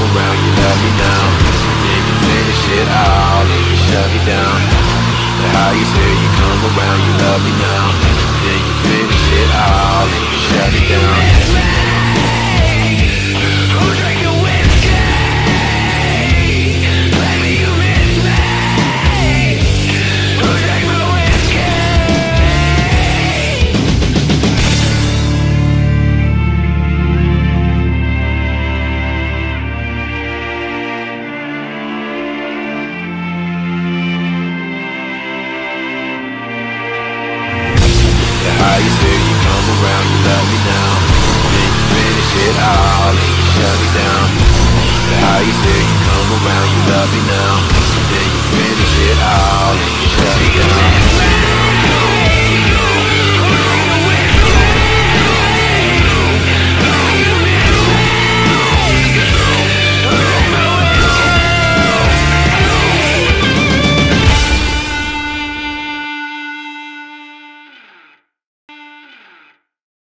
around, you love me now Then you finish it all, and you shut me down. But how you here, you come around, you love me now. Around, you love me now. Then you finish it all and you shut me down. How you say you come around, you love me now